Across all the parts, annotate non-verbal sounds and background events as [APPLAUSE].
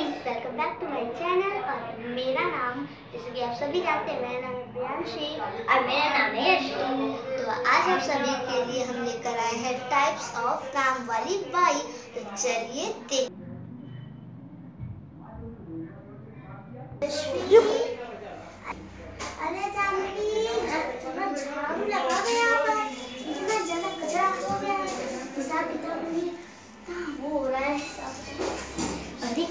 Guys welcome back to my channel और मेरा नाम, जैसे कि आप सभी जानते हैं, मेरा नाम है प्रियांशी और मेरा नाम है यश। तो आज आप सभी के लिए हम लेकर आए हैं टाइप्स ऑफ़ नाम वाली बाई तो चलिए देख अरे जानवी इतना झाड़ू लगा गया पर इतना ज़्यादा कचरा हो गया है हिसाब किताब में इतना वो हो रहा है सब अरे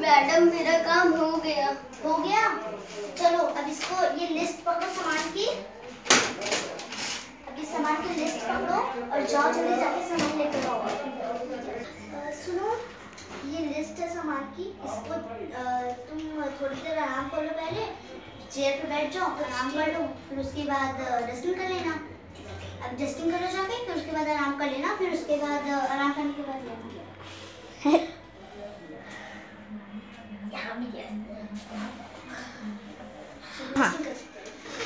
मैडम, मेरा काम हो गया। हो गया? चलो, अब इसको ये लिस्ट पकड़ो सामान की। अब सामान की लिस्ट पकड़ो और जाओ जल्दी जाके सामान लेकर आओ। सुनो, ये लिस्ट है सामान की। इसको तुम थोड़ी देर आराम कर पहले। चेयर पे बैठ जाओ आराम कर लो फिर उसके बाद डस्टिंग कर लेना। अब डस्टिंग करो जाके फिर उसके बाद आराम कर लेना फिर उसके बाद आराम करने के बाद लेना। [LAUGHS] है।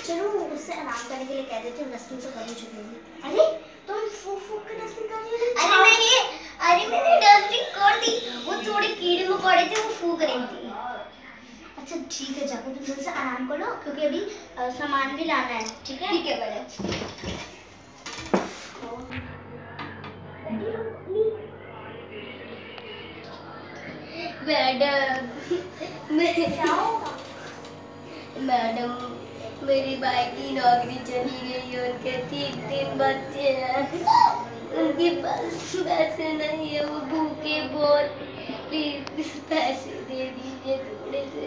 चलो उससे आराम करने के लिए कह देते हैं डस्टिंग तो करनी चाहिए अरे तुम फूक फूक के डस्टिंग कर रही हो? अरे अरे मैंने डस्टिंग कर दी। वो थोड़े कीड़े मकोड़े थे वो फूक रही थी। अच्छा ठीक है, जाकर तुम जल्दी से आराम कर, क्योंकि अभी सामान भी लाना है, ठीक है? ठीक है मैडम मैडम मैडम, मेरी भाई की नौकरी चली गई है उनके तीन तीन बच्चे हैं। उनके पास पैसे नहीं है, वो भूखे बहुत प्लीज़, पैसे दीजिए थोड़े से।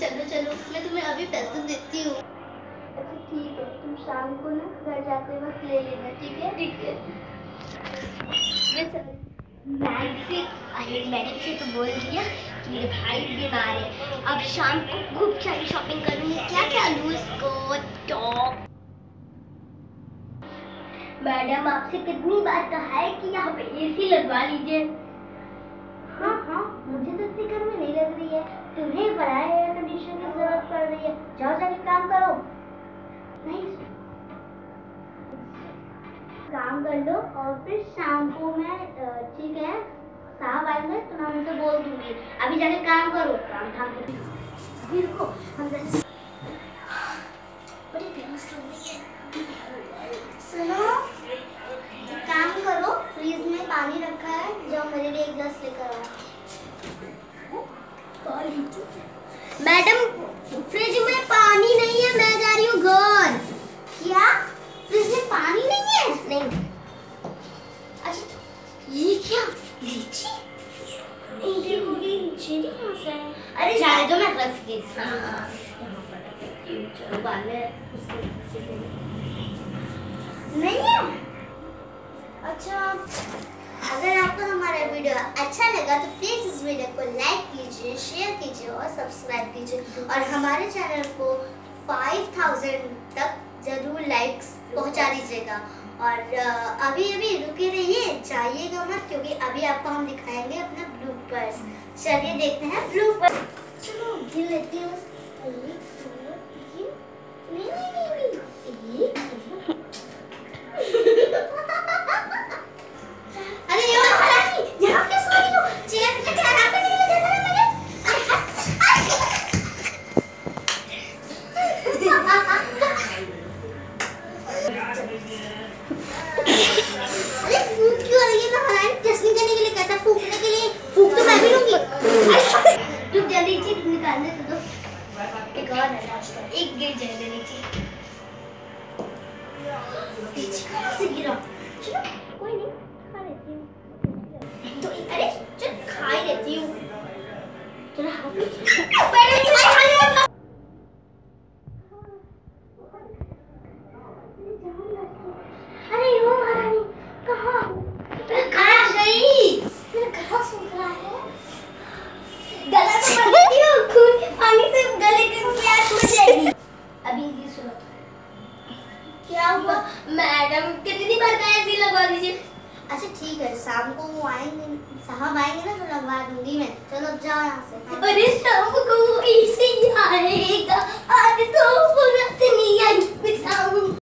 चलो चलो मैं तुम्हें अभी पैसे देती हूँ। अच्छा ठीक है तुम शाम को ना घर जाते वक्त ले लेना ठीक है? ठीक है। मैं चल। मैम से अरे मैडम से तो बोल दिया कि मेरे भाई बीमार है। अब शाम को खूब सारी शॉपिंग करूँगी। क्या क्या लूँ इसको टॉप। मैडम आपसे कितनी बार कहा है कि यहाँ पे एसी लगवा लीजिए? हाँ हाँ मुझे तो इतनी गर्मी नहीं लग रही है। तुम्हें बड़ा एयर कंडीशन की ज़रूरत पड़ रही है। जाओ, जाके काम करो। नहीं काम कर लो और फिर शाम को मैं ठीक है, साहब आएँगे तो मैं उनसे बोल दूँगी। अभी जाके काम करो। काम धाम करो। रुको हम फ्रिज में पानी नहीं है मैं जा रही हूँ घर। क्या? फ्रिज में पानी नहीं है? नहीं। अच्छा ये क्या? लीची? है अरे जाने दो मैं रख दी हाँ। उसके नहीं है? अच्छा। वीडियो अच्छा लगा तो प्लीज़ इस वीडियो को लाइक कीजिए शेयर कीजिए और सब्सक्राइब कीजिए। और हमारे चैनल को 5000 तक ज़रूर लाइक्स पहुँचा दीजिएगा। और अभी अभी रुके रहिए जाइएगा मत क्योंकि अभी आपको हम दिखाएँगे अपना ब्लूपर्स चलिए देखते हैं ब्लूपर चलो गिन लेती हूँ। नहीं नहीं। जाएगा नीचे कहाँ से गिरा चलो कोई नहीं खा लेती हूँ तो अरे चल खा ही लेती हूँ तेरा हाथ लगवा दीजिए। अच्छा ठीक है, शाम को वो आएँगे। साहब आएँगे ना तो लगवा दूँगी मैं। चलो जाओ यहाँ से। हाँ। अरे, शाम को ऐसे आएगा आज तो नहीं दिन